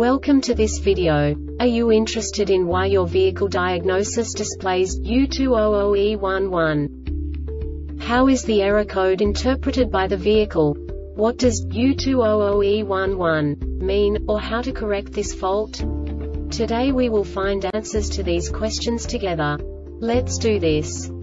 Welcome to this video. Are you interested in why your vehicle diagnosis displays U200E11? How is the error code interpreted by the vehicle? What does U200E11 mean, or how to correct this fault? Today we will find answers to these questions together. Let's do this.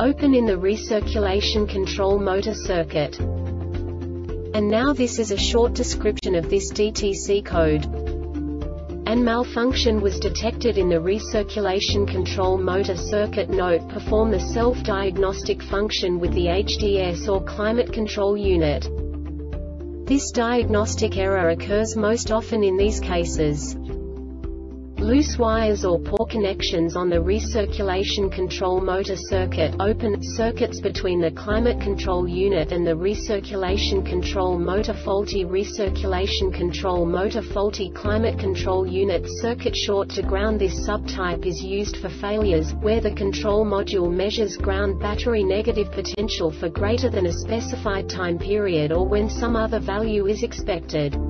open in the recirculation control motor circuit. And now this is a short description of this DTC code. An malfunction was detected in the recirculation control motor circuit note perform the self-diagnostic function with the HDS or climate control unit. This diagnostic error occurs most often in these cases. Loose wires or poor connections on the recirculation control motor circuit open circuits between the climate control unit and the recirculation control motor faulty recirculation control motor faulty climate control unit circuit short to ground This subtype is used for failures, where the control module measures ground battery negative potential for greater than a specified time period or when some other value is expected.